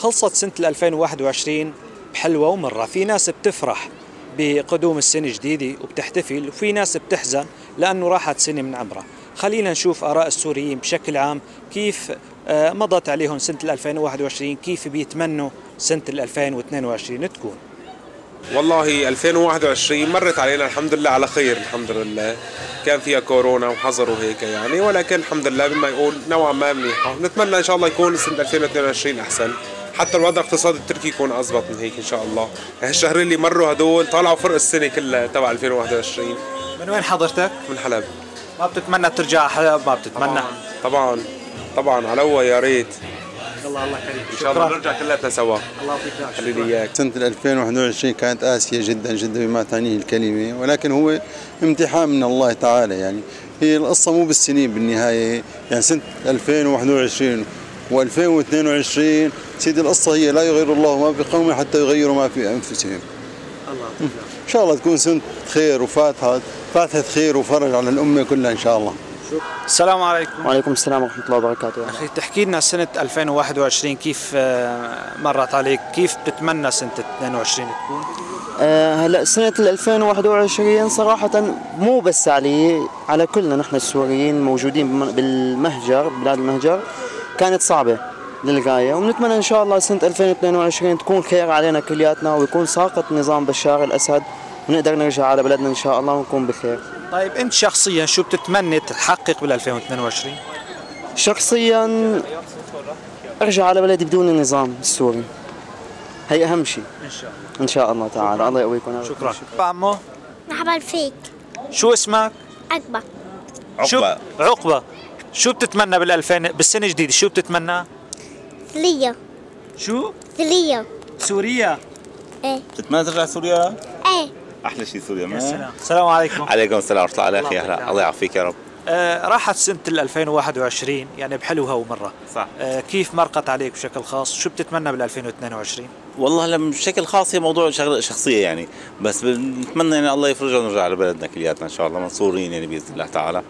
خلصت سنة 2021 بحلوة ومرة؟ في ناس بتفرح بقدوم السنة الجديدة وبتحتفل وفي ناس بتحزن لأنه راحت سنة من عمرها. خلينا نشوف آراء السوريين بشكل عام. كيف آه، مضت عليهم سنة 2021 كيف بيتمنوا سنة 2022 تكون؟ والله 2021 مرت علينا الحمد لله على خير الحمد لله. كان فيها كورونا وحظر وهيك يعني ولكن الحمد لله بما يقول نوعا ما منيحة. نتمنى إن شاء الله يكون سنة 2022 أحسن. حتى الوضع الاقتصادي التركي يكون اضبط من هيك إن شاء الله. هالشهرين اللي مروا هدول طلعوا فرق السنة كلها تبع 2021 من وين حضرتك؟ من حلب. ما بتتمنى ترجع حلب؟ ما بتتمنى. طبعا. طبعا. على هو يا ريت. الله الله كريم إن شاء الله نرجع كلياتنا سوا. الله يعطيك لي إياك. سنة 2021 كانت قاسية جدا جدا بما تعنيه الكلمة. ولكن هو امتحان من الله تعالى يعني. هي القصة مو بالسنين بالنهاية. يعني سنة 2021 و2022 سيدي القصة هي لا يغير الله ما بقوم حتى يغيروا ما في أنفسهم. الله إن شاء الله تكون سنة خير وفاتحة فاتحة خير وفرج على الأمة كلها إن شاء الله. السلام عليكم. وعليكم السلام ورحمة الله وبركاته. أخي تحكي لنا سنة 2021 كيف آه، مرت عليك؟ كيف بتتمنى سنة 22 تكون؟ آه هلا سنة 2021 صراحة مو بس علي على كلنا نحن السوريين موجودين بالمهجر بلاد المهجر. كانت صعبة للغاية ونتمنى إن شاء الله سنة 2022 تكون خير علينا كلياتنا ويكون ساقط نظام بشار الأسد ونقدر نرجع على بلدنا إن شاء الله ونكون بخير. طيب أنت شخصيا شو بتتمنى تحقق بال 2022 شخصيا أرجع على بلدي بدون النظام السوري. هي أهم شيء. إن شاء الله. إن شاء الله تعالى. الله يقويكم. شكرا. عمو؟ مرحبا فيك شو اسمك؟ أكبر شو؟ عقبة. شو بتتمنى بال 2000 بالسنة الجديدة؟ شو بتتمنى؟ ثلية. شو؟ ثلية. سوريا. إيه. تتمنى ترجع سوريا؟ إيه. أحلى شيء سوريا يا ما سلام. السلام عليكم. عليكم السلام ورحمة الله يعافيك. هلا الله يعافيك يا رب. آه راحت سنة ال 2021 يعني بحلوها ومرة. صح. آه كيف مرقت عليك بشكل خاص؟ شو بتتمنى بال 2022 والله هلا بشكل خاص هي موضوع شغله شخصية يعني. بس بنتمنى يعني الله يفرجها ونرجع على بلدنا كلياتنا إن شاء الله منصورين يعني بإذن الله تعالى.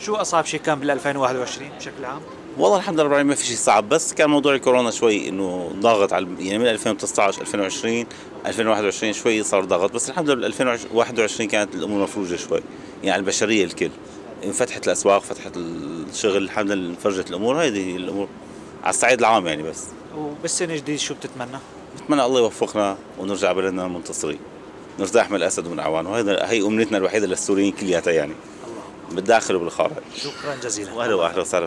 شو أصعب شيء كان بال 2021 بشكل عام؟ والله الحمد لله رب العالمين ما في شيء صعب بس كان موضوع الكورونا شوي إنه ضاغط على يعني من 2019 2020 2021 شوي صار ضغط بس الحمد لله 2021 كانت الأمور مفروجة شوي يعني البشرية الكل. انفتحت الأسواق فتحت الشغل الحمد لله انفرجت الأمور هذه الأمور على الصعيد العام يعني بس. وبالسنة الجديدة شو بتتمنى؟ بتمنى الله يوفقنا ونرجع بلدنا منتصرين نرتاح من الأسد ومن اعوانه وهذا هي أمنيتنا الوحيدة للسوريين كلياتها يعني. بالداخل وبالخارج. شكرا جزيلا. واهلا واهلا وسهلا